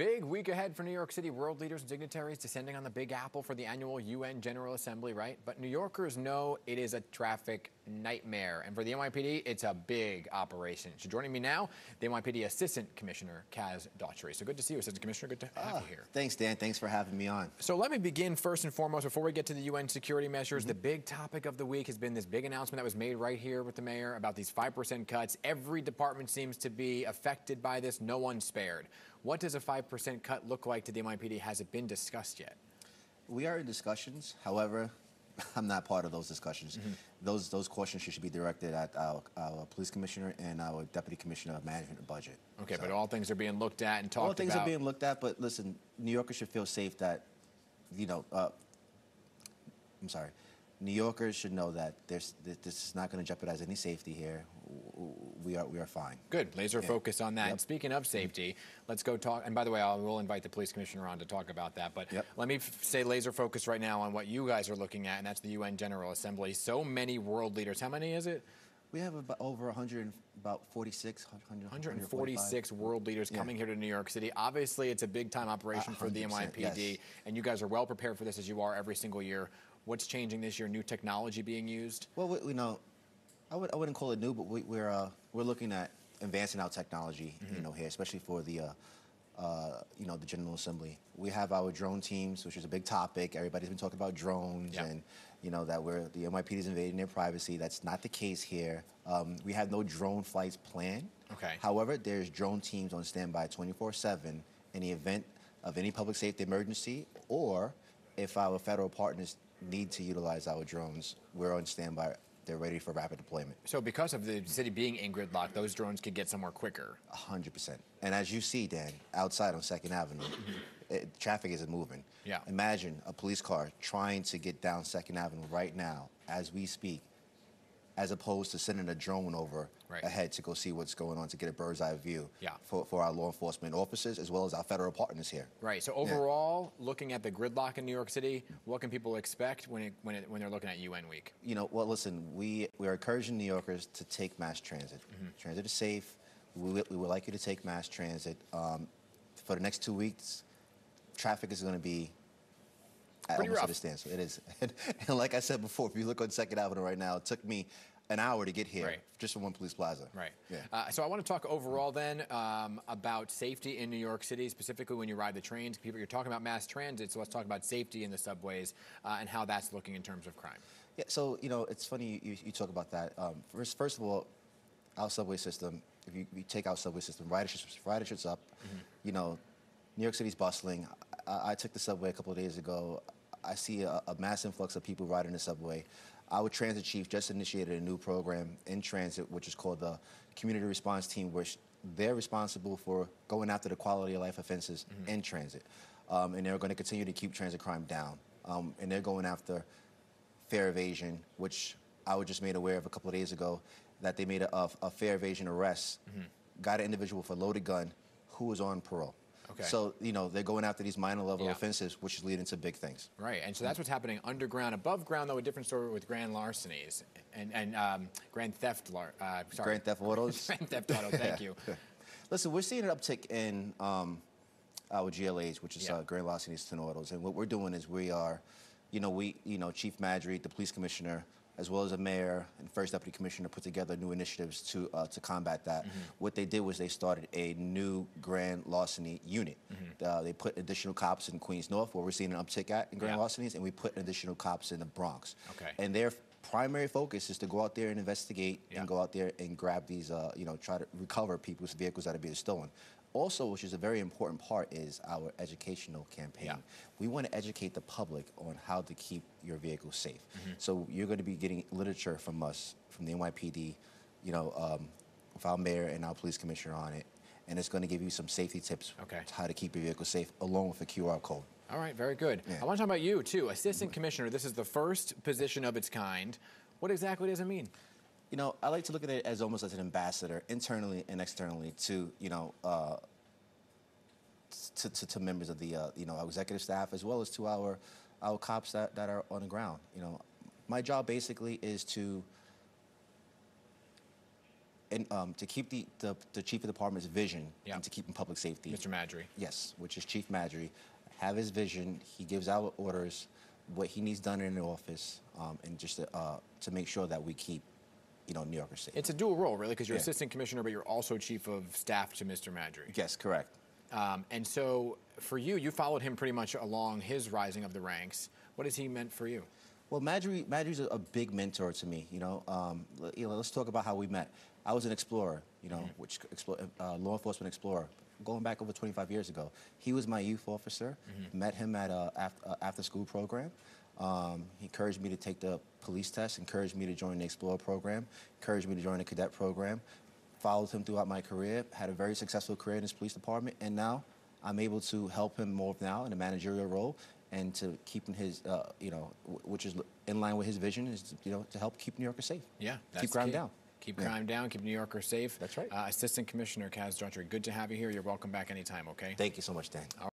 Big week ahead for New York City. World leaders and dignitaries descending on the Big Apple for the annual UN General Assembly, right? But New Yorkers know it is a traffic nightmare. And for the NYPD, it's a big operation. So joining me now, the NYPD Assistant Commissioner, Kaz Daughtry. So good to see you, Assistant Commissioner. Good to have Ah, you here. Thanks, Dan. Thanks for having me on. So let me begin first and foremost, before we get to the UN security measures, the big topic of the week has been this big announcement that was made right here with the mayor about these 5% cuts. Every department seems to be affected by this, no one spared. What does a 5% cut look like to the NYPD? Has it been discussed yet? We are in discussions. However, I'm not part of those discussions. Mm-hmm. Those those questions should be directed at our, our police commissioner and our deputy commissioner of management and budget. Okay, So, but all things are being looked at and talked all things about. are being looked at. But listen, New Yorkers should feel safe that, you know, uh, I'm sorry. New Yorkers should know that this is not going to jeopardize any safety here. We are we are fine. Good. Laser Yeah. focus on that. Yep. And speaking of safety, let's go talk. And by the way, I will invite the police commissioner on to talk about that. But Yep. let me f- say laser focus right now on what you guys are looking at, and that's the UN General Assembly. So many world leaders. How many is it? We have about over 100, and- about 46, 100, 146 world leaders Yeah. coming here to New York City. Obviously, it's a big time operation for the NYPD, yes. and you guys are well prepared for this as you are every single year. What's changing this year? New technology being used? Well, we, we know, I, would, I wouldn't call it new, but we, we're uh, we're looking at advancing our technology, Mm-hmm. you know, here, especially for the, uh, uh, you know, the General Assembly. We have our drone teams, which is a big topic. Everybody's been talking about drones Yeah. and, you know, that we're the NYPD is invading their privacy. That's not the case here. Um, we have no drone flights planned. Okay. However, there's drone teams on standby 24/7 in the event of any public safety emergency, or if our federal partners need to utilize our drones, we're on standby. They're ready for rapid deployment. So, because of the city being in gridlock, those drones could get somewhere quicker. 100%. And as you see, Dan, outside on Second Avenue, it, traffic isn't moving. Mm-hmm. Yeah. Imagine a police car trying to get down Second Avenue right now as we speak, as opposed to sending a drone over Right. ahead to go see what's going on to get a bird's eye view Yeah. for, for our law enforcement officers as well as our federal partners here. Right. So overall, looking at the gridlock in New York City, what can people expect when it, when it, when they're looking at UN week? you know, well, listen, we, we are encouraging New Yorkers to take mass transit. Mm-hmm. Transit is safe. We, would- we would like you to take mass transit. Um, for the next two weeks, traffic is going to be at Pretty almost rough. at a. It is. And, and like I said before, if you look on Second Avenue right now, it took me an hour to get here Right. just from one police plaza. Right. Yeah. Uh, so I want to talk overall then um, about safety in New York City, specifically when you ride the trains. People, you're talking about mass transit, so let's talk about safety in the subways uh, and how that's looking in terms of crime. Yeah, so you know, it's funny you, you talk about that. Um, first, first of all, our subway system. If you, you take our subway system, ridership ridership's up. You know, New York City's bustling. I, I took the subway a couple of days ago. I see a, a mass influx of people riding the subway. Our transit chief just initiated a new program in transit, which is called the Community Response Team, which they're responsible for going after the quality of life offenses in transit, um, and they're going to continue to keep transit crime down. Um, and they're going after fare evasion, which I was just made aware of a couple of days ago, that they made a, a, a fare evasion arrest, got an individual with a loaded gun who was on parole. Okay. So, you know, they're going after these minor level Yeah. offenses, which is leading to big things. Right, and so that's what's happening underground. Above ground, though, a different story with grand larcenies and, and um, grand theft. Lar- uh, sorry. Grand theft autos. grand theft auto. Thank you. Listen, we're seeing an uptick in um, our GLAs, which is Yeah. uh, grand larcenies and autos, and what we're doing is we are, you know, we, you know, Chief Maddrey, the police commissioner, as well as the mayor and first deputy commissioner, put together new initiatives to uh, to combat that. Mm-hmm. What they did was they started a new grand larceny unit. Mm-hmm. Uh, they put additional cops in Queens North, where we're seeing an uptick at in grand Yeah. larcenies, and we put additional cops in the Bronx. Okay. And their primary focus is to go out there and investigate Yeah. and go out there and grab these, uh, you know, try to recover people's vehicles that are being stolen. Also, which is a very important part, is our educational campaign. Yeah. We want to educate the public on how to keep your vehicle safe. Mm-hmm. So you're going to be getting literature from us, from the NYPD, you know, um, with our mayor and our police commissioner on it, and it's going to give you some safety tips Okay. to how to keep your vehicle safe, along with a QR code. All right, very good. Yeah. I want to talk about you too, assistant commissioner. This is the first position of its kind. What exactly does it mean? You know, I like to look at it as almost as an ambassador, internally and externally, to you know, uh, to, to, to members of the uh, you know our executive staff as well as to our our cops that, that are on the ground. You know, my job basically is to and um, to keep the, the the chief of department's vision Yeah. and to keep in public safety. Mr. Maddrey. Yes, which is Chief Maddrey, have his vision. He gives out orders, what he needs done in the office, um, and just to, uh, to make sure that we keep, you know, New Yorkers safe. It's a dual role, really, because you're Yeah. assistant commissioner, but you're also chief of staff to Mr. Maddrey. yes, correct. Um, and so for you, you followed him pretty much along his rising of the ranks. What has he meant for you? Well, Maddrey, Maddrey's a, a big mentor to me. You know, um, you know, let's talk about how we met. I was an explorer, you know, which explo- uh, law enforcement explorer, going back over 25 years ago. He was my youth officer. Met him at a after, uh, after school program. Um, he encouraged me to take the police test. Encouraged me to join the Explorer program. Encouraged me to join the cadet program. Followed him throughout my career. Had a very successful career in his police department, and now I'm able to help him more now in a managerial role and to keeping his, uh, you know, w- which is in line with his vision, is you know to help keep New Yorkers safe. Yeah, keep crime key. down. Keep Yeah. crime down. Keep New Yorkers safe. That's right. Uh, Assistant Commissioner Kaz Daughtry, good to have you here. You're welcome back anytime. Okay. Thank you so much, Dan.